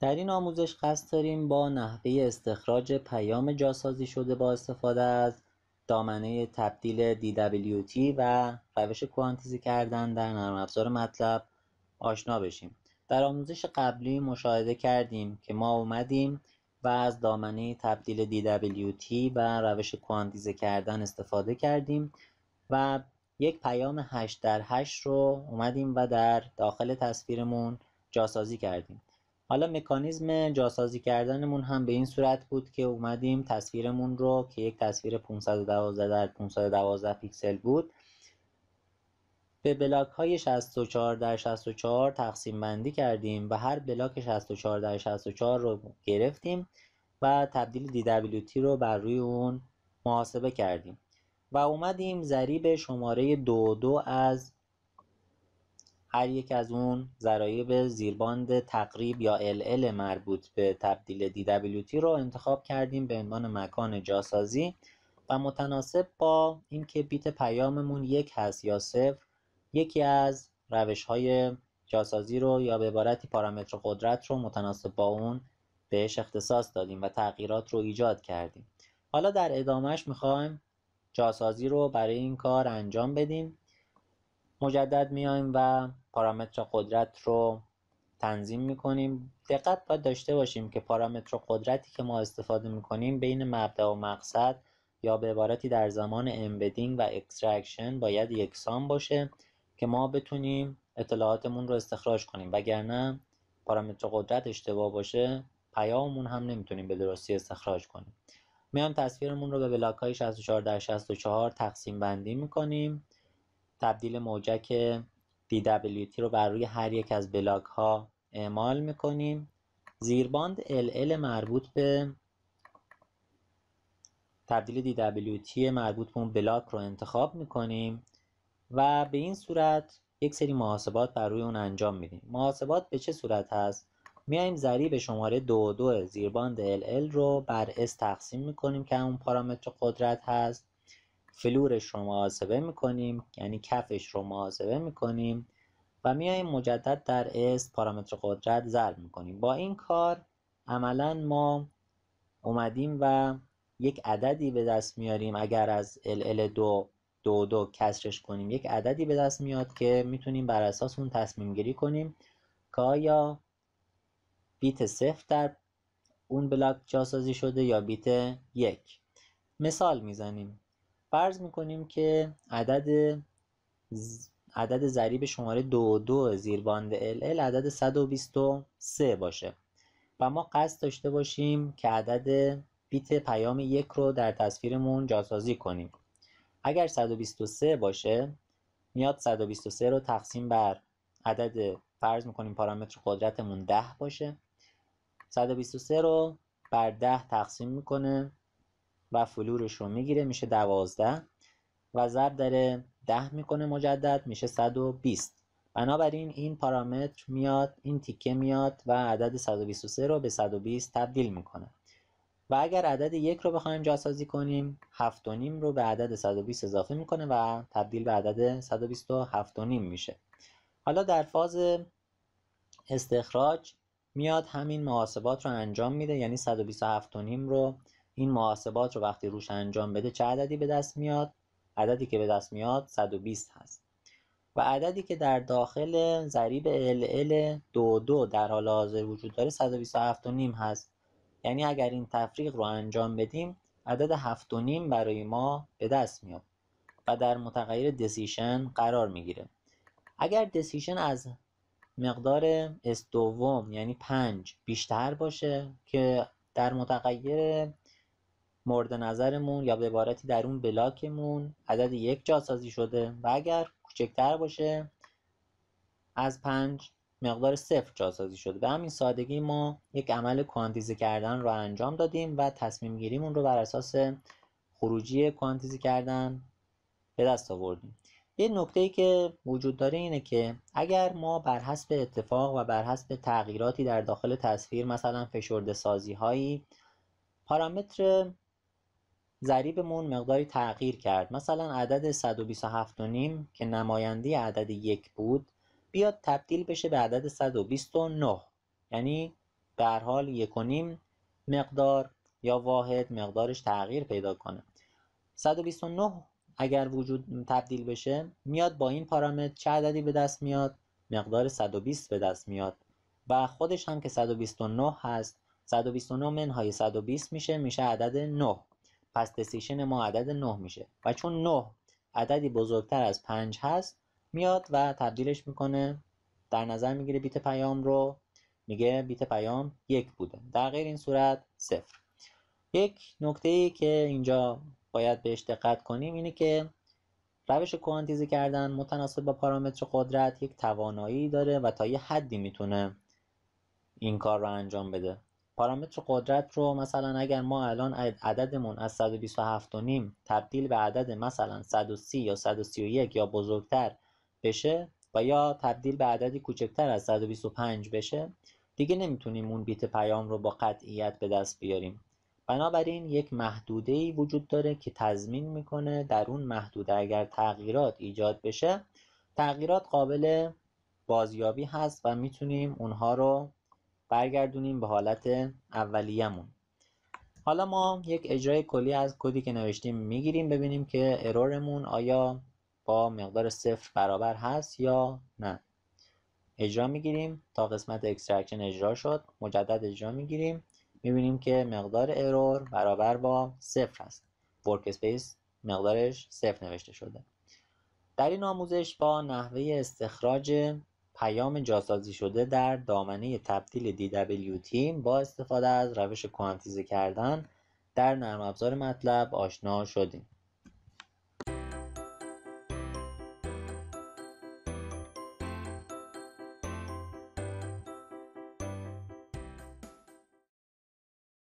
در این آموزش قصد داریم با نحوه استخراج پیام جاسازی شده با استفاده از دامنه تبدیل DWT و روش کوانتیزه کردن در نرم افزار مطلب آشنا بشیم. در آموزش قبلی مشاهده کردیم که ما اومدیم و از دامنه تبدیل DWT و روش کوانتیزه کردن استفاده کردیم و یک پیام 8 در 8 رو اومدیم و در داخل تصویرمون جاسازی کردیم. حالا مکانیزم جاسازی کردنمون هم به این صورت بود که اومدیم تصویرمون رو که یک تصویر 512 در 512 پیکسل بود به بلاک های 64 در 64 تقسیم بندی کردیم و هر بلاک 64 در 64 رو گرفتیم و تبدیل DWT رو بر روی اون محاسبه کردیم و اومدیم ضریب شماره دو دو از هر یک از اون ضرایب زیرباند تقریب یا LL مربوط به تبدیل DWT رو انتخاب کردیم به عنوان مکان جاسازی و متناسب با اینکه بیت پیاممون یک هست یا صفر یکی از روش های جاسازی رو یا به عبارتی پارامتر قدرت رو متناسب با اون بهش اختصاص دادیم و تغییرات رو ایجاد کردیم. حالا در ادامهش می‌خوایم جاسازی رو برای این کار انجام بدیم. مجدد میایم و پارامتر قدرت رو تنظیم می‌کنیم. دقت باید داشته باشیم که پارامتر قدرتی که ما استفاده می‌کنیم بین مبدا و مقصد یا به عبارتی در زمان embedding و extraction باید یکسان باشه که ما بتونیم اطلاعاتمون رو استخراج کنیم. وگرنه پارامتر قدرت اشتباه باشه پیاممون هم نمی‌تونیم به درستی استخراج کنیم. میایم تصویرمون رو به بلاک های 64 در 64 تقسیم بندی می‌کنیم. تبدیل موجک DWT رو بر روی هر یک از بلاک ها اعمال می‌کنیم. زیرباند LL مربوط به تبدیل DWT مربوط به اون بلاک رو انتخاب می‌کنیم و به این صورت یک سری محاسبات بر روی اون انجام میدیم. محاسبات به چه صورت هست؟ میایم ضریب شماره دو دو زیرباند LL رو بر S تقسیم می‌کنیم که اون پارامتر قدرت هست. فلورش رو محاسبه می‌کنیم یعنی کفش رو محاسبه می‌کنیم و میایم مجدد در S پارامتر قدرت ضرب می‌کنیم. با این کار عملا ما اومدیم و یک عددی به دست میاریم. اگر از LL دو دو دو کسرش کنیم یک عددی به دست میاد که می‌تونیم بر اساس اون تصمیم گیری کنیم که آیا بیت صفر در اون بلاک جاسازی شده یا بیت یک. مثال می‌زنیم. فرض می‌کنیم که عدد عدد ضریب شماره دو دو زیر باند LL عدد 123 باشه. و ما قصد داشته باشیم که عدد بیت پیام یک رو در تصویرمون جاسازی کنیم. اگر 123 باشه میاد 123 رو تقسیم بر عدد فرض می‌کنیم پارامتر قدرتمون 10 باشه. 123 رو بر 10 تقسیم می‌کنه. و فلورش رو می‌گیره میشه 12 و ضرب در 10 می‌کنه مجدد میشه 120 بنابراین این پارامتر میاد این تیکه میاد و عدد 123 رو به 120 تبدیل می‌کنه. و اگر عدد یک رو بخوایم جاسازی کنیم هفت و نیم رو به عدد 120 اضافه می‌کنه و تبدیل به عدد 127 و نیم میشه. حالا در فاز استخراج میاد همین محاسبات رو انجام میده یعنی 127 و نیم رو این محاسبات رو وقتی روش انجام بده چه عددی به دست میاد؟ عددی که به دست میاد 120 هست. و عددی که در داخل ضریب LL دو دو در حال حاضر وجود داره 127 و نیم هست. یعنی اگر این تفریق رو انجام بدیم عدد هفت و نیم برای ما به دست میاد و در متغیر دسیشن قرار می‌گیره. اگر دسیشن از مقدار اس دوم یعنی پنج بیشتر باشه که در متغیر مورد نظرمون یا به عبارتی در اون بلاکمون عدد یک جاسازی شده و اگر کوچکتر باشه از پنج مقدار صفر جاسازی شده. به همین سادگی ما یک عمل کوانتیزه کردن رو انجام دادیم و تصمیم گیریمون رو بر اساس خروجی کوانتیزه کردن به دست آوردیم. یه نکته ای که وجود داره اینه که اگر ما بر حسب اتفاق و بر حسب تغییراتی در داخل تصویر مثلا فشرده سازی هایی پارامتر ضریبمون مقداری تغییر کرد. مثلا عدد 127 و نیم که نماینده عدد یک بود بیاد تبدیل بشه به عدد 129 یعنی به هر حال یک و نیم مقدار یا واحد مقدارش تغییر پیدا کنه. 129 اگر وجود تبدیل بشه میاد با این پارامتر چه عددی به دست میاد؟ مقدار 120 به دست میاد. و خودش هم که 129 هست 129 منهای 120 میشه میشه عدد 9 پس دسیشن ما عدد 9 میشه. و چون 9 عددی بزرگتر از 5 هست میاد و تبدیلش می‌کنه. در نظر می‌گیره بیت پیام رو. میگه بیت پیام یک بوده. در غیر این صورت صفر. یک نکته ای که اینجا باید بهش دقت کنیم اینه که روش کوانتیزی کردن متناسب با پارامتر قدرت یک توانایی داره و تا یه حدی می‌تونه این کار رو انجام بده. پارامتر قدرت رو مثلا اگر ما الان عددمون از 127 و نیم تبدیل به عدد مثلا 130 یا 131 یا بزرگتر بشه و یا تبدیل به عددی کوچکتر از 125 بشه دیگه نمی‌تونیم اون بیت پیام رو با قطعیت به دست بیاریم. بنابراین یک محدوده ای وجود داره که تضمین می‌کنه در اون محدوده اگر تغییرات ایجاد بشه تغییرات قابل بازیابی هست و می‌تونیم اونها رو برگردونیم به حالت اولیه‌مون. حالا ما یک اجرای کلی از کدی که نوشتیم می‌گیریم ببینیم که ارورمون آیا با مقدار صفر برابر هست یا نه. اجرا می‌گیریم. تا قسمت extraction اجرا شد مجدد اجرا می‌گیریم. می‌بینیم که مقدار error برابر با صفر هست workspace مقدارش صفر نوشته شده. در این آموزش با نحوه استخراج پیام جاسازی شده در دامنه تبدیل DWT با استفاده از روش کوانتیزه کردن در نرم افزار مطلب آشنا شدیم.